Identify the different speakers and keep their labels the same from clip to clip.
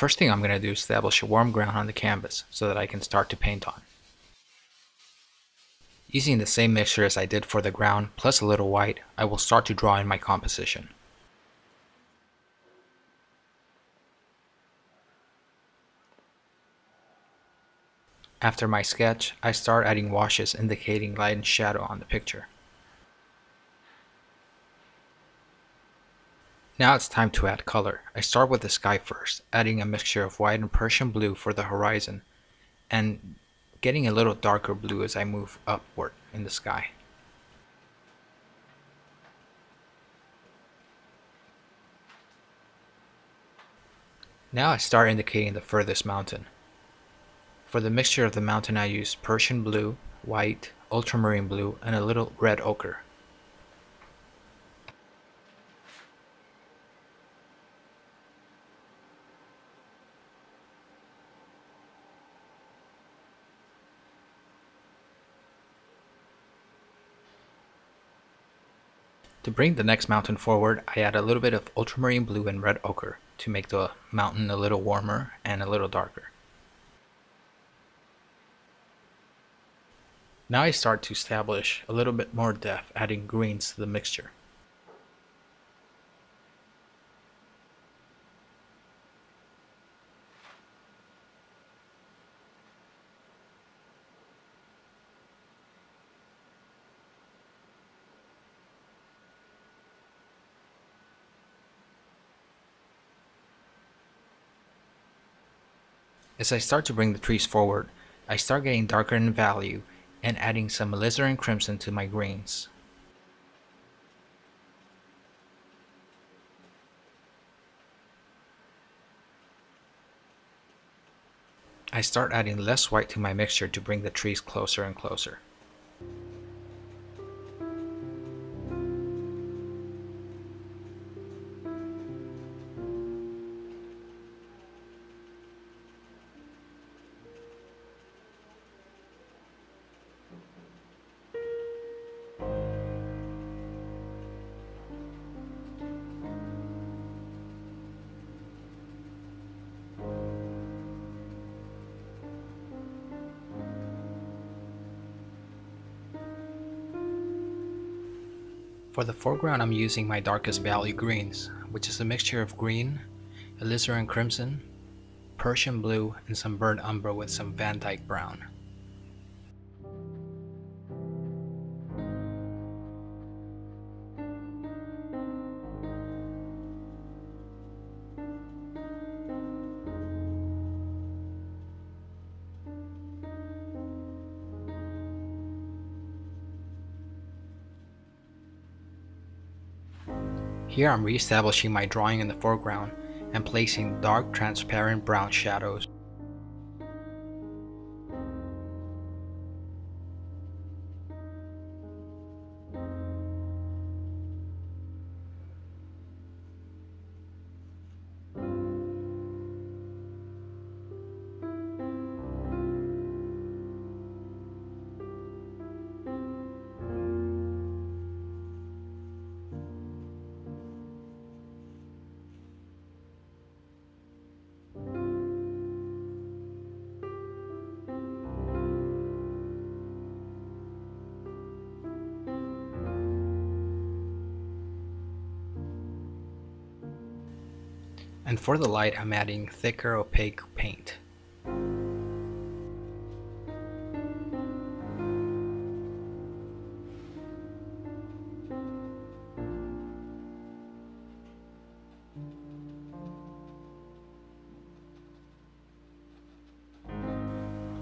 Speaker 1: first thing I'm going to do is establish a warm ground on the canvas so that I can start to paint on. Using the same mixture as I did for the ground plus a little white, I will start to draw in my composition. After my sketch, I start adding washes indicating light and shadow on the picture. Now it's time to add color. I start with the sky first, adding a mixture of white and Prussian blue for the horizon, and getting a little darker blue as I move upward in the sky. Now I start indicating the furthest mountain. For the mixture of the mountain I use Prussian blue, white, ultramarine blue, and a little red ochre. To bring the next mountain forward, I add a little bit of ultramarine blue and red ochre to make the mountain a little warmer and a little darker. Now I start to establish a little bit more depth, adding greens to the mixture. As I start to bring the trees forward, I start getting darker in value and adding some alizarin crimson to my greens. I start adding less white to my mixture to bring the trees closer and closer. For the foreground I'm using my darkest value greens, which is a mixture of green, alizarin crimson, Prussian blue, and some burnt umber with some Van Dyke brown. Here I'm re-establishing my drawing in the foreground and placing dark transparent brown shadows. And for the light I'm adding thicker opaque paint.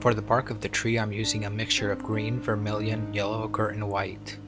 Speaker 1: For the bark of the tree I'm using a mixture of green, vermilion, yellow ochre, and white.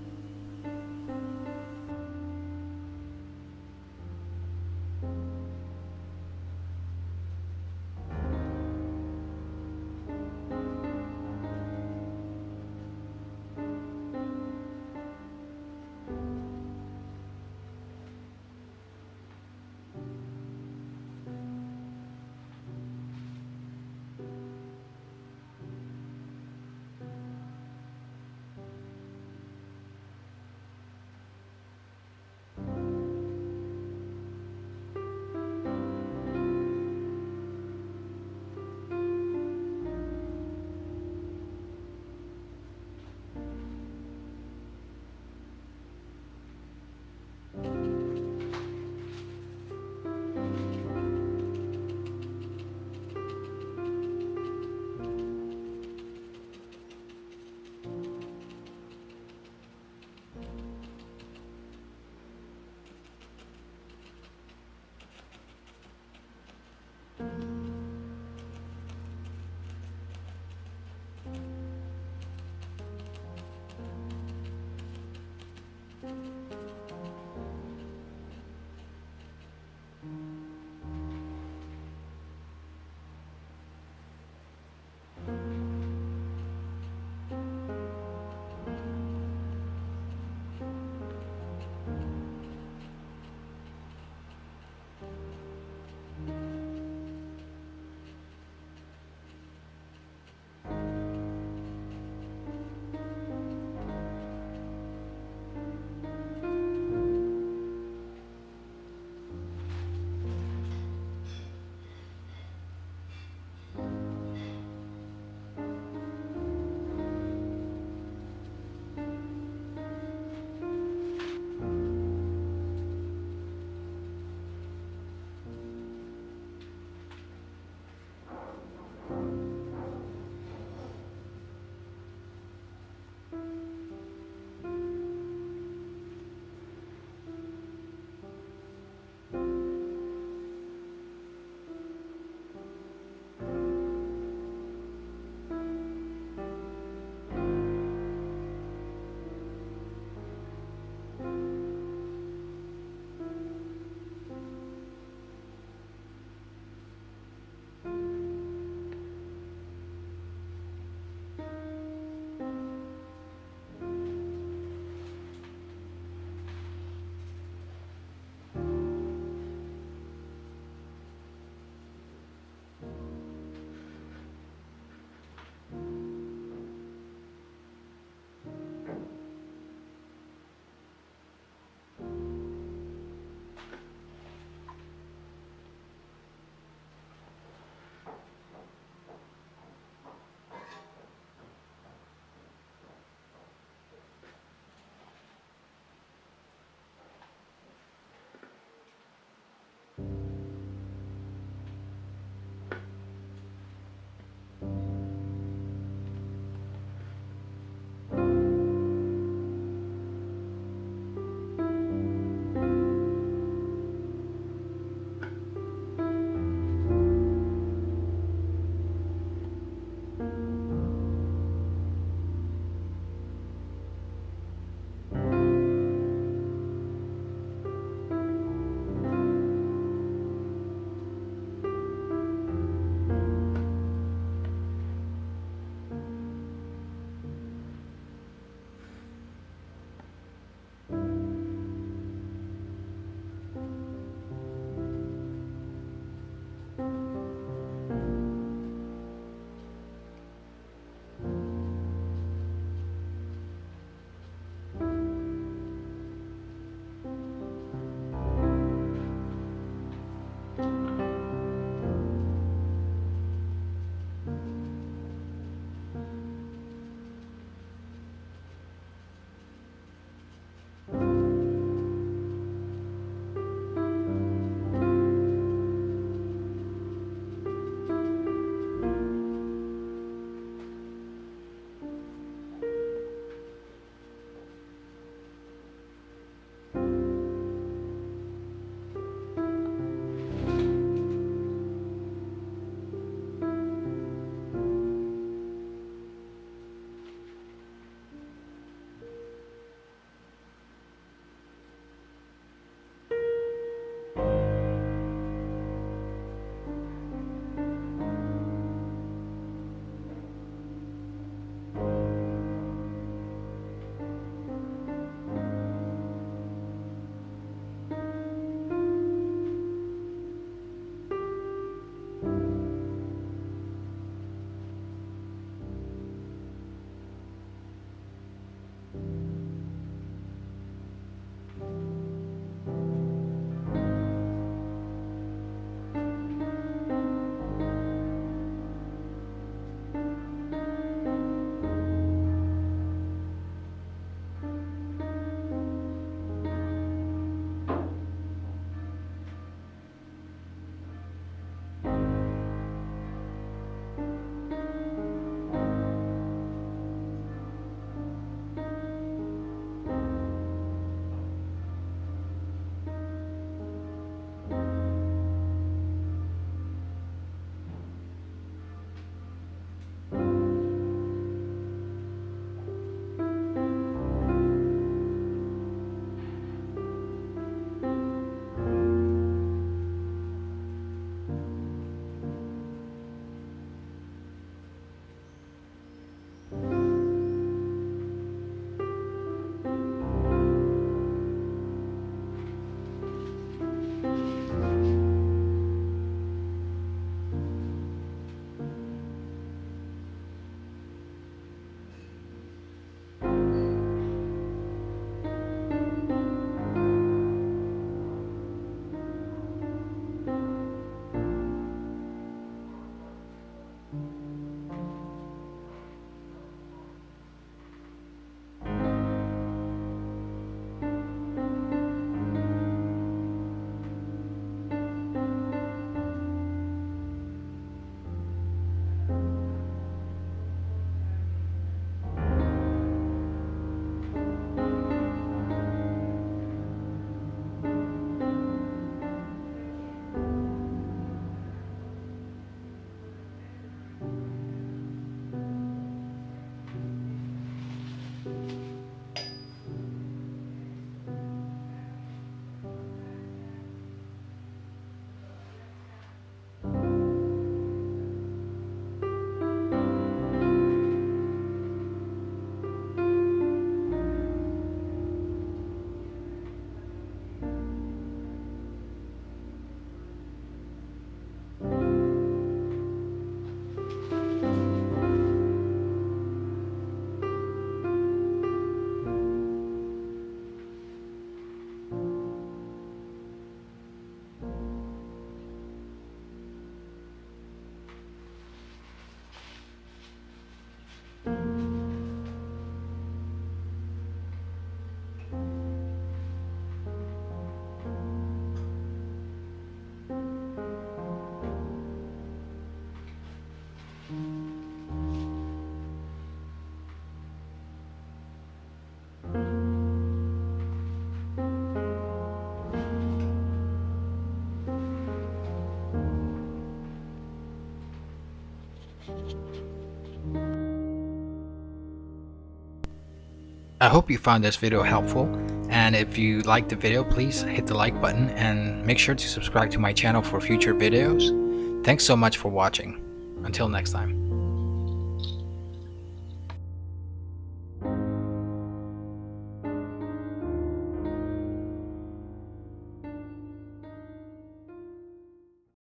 Speaker 1: I hope you found this video helpful and if you liked the video please hit the like button and make sure to subscribe to my channel for future videos. Thanks so much for watching. Until next time.